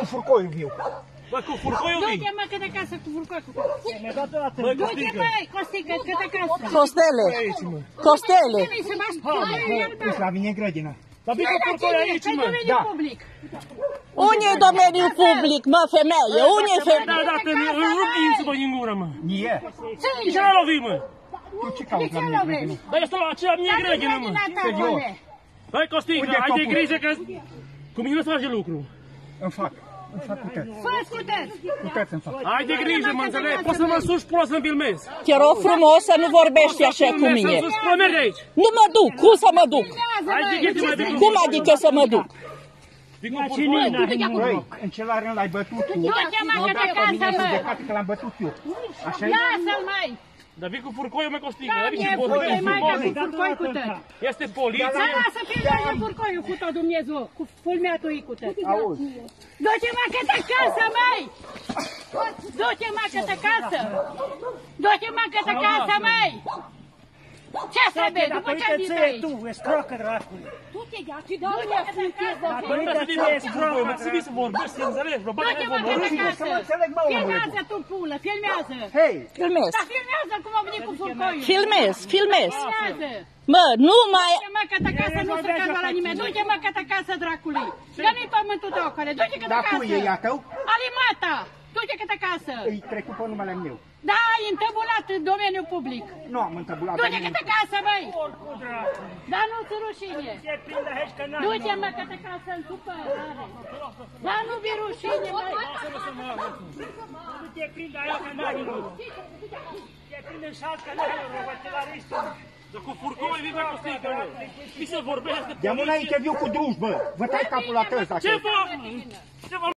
cu furcoiul viu. Bă, cu furcoiul vii. Du-te mă cât acasă cu furcoi cu Bă, Du-te Costică. măi, Costică, cât acasă. Costele, Aici, mă. costele. Trebuie să mă spui, Pus la mine în grădină. Dar vii cu furcoiul aici, mă. domeniul Da. public. Unde e domeniul public, mă, femeie? Unde e Da, femeie? da, te îmi rup dinții din gură, mă. Nie. De ce l-a lovit, mă? Tu ce De cauți ce la mine în lovești? grădină? Dar este la aceea mie grădină, mă. Grădina ta, Serios. bune. Băi, Costică, Unde e ai de topul? grijă că cu mine nu face lucru. Îmi fac. Îmi fac cu tăți. Fă scutări. Cu tăți îmi fac. Ai de grijă, mă înțeleg. Poți să mă suși pula să-mi filmezi. Te rog frumos să nu vorbești așa cu mine. Să-mi sus pula merge aici. Nu mă duc, cum să mă duc? Ai de grijă, mai de Cum adică să mă duc? Vii cu furcoiul. Băi, în ce la rând l-ai bătut tu. Du-te mă M-au cât dat pe acasă, mine în mă. judecată că l-am bătut eu. așa e? Lasă-l mai. Dar vii cu furcoiul, mă, Costică. Da, Dar vii mie cu fute mai ca furcoiul. cu furcoi cu tăt. Este poliție. Da, lasă filmează furcoiul cu tot Dumnezeu, cu fulmeatul ei cu tăt. Auzi. Du-te mă cât acasă, mai. Du-te mă cât acasă. Du-te mă cât acasă, mai. Ce să vezi? După ce ai zis aici? tu, ești crocă dracului. Du-te, gaci, du-te cât acasă. Bă, nu te vii cu furcoiul, mă, să vii să vorbești, să înțelegi. Bă, bate Du-te mă vorbești. cât acasă. să mă înțeleg, mă, omule. Filmează tu, pulă, filmează. Hei, Filmez, Dar filmează cum a venit cu furcoiul. filmez, filmez. Filmează. Mă, nu mai... Du-te mă cât acasă, nu se cază la nimeni. Du-te mă cât acasă, dracului. Că nu-i pământul tău, acolo. Du-te cât dar acasă. cu ei a tău, Alimata. Du-te cât acasă. îi trecut pe numele meu. Da, e întăbulat în domeniul public. Nu am întâmplat pe Du-te nimeni. cât acasă, băi. Dar nu-ți rușine. Ce prinde aici că n-ai Du-te mă cât acasă în supărare. Dar nu vi rușine, băi. Nu te prinde aici că n-ai nimic. Te prinde în șalt că n-ai nimic, bă, te la riscă. Dar cu furcoiul vii, mă, Costică, mă. Vii să vorbești de De-am una poliție. interviu cu drujbă. Vă tai capul la tăți, Ce așa. fac? Ce fac?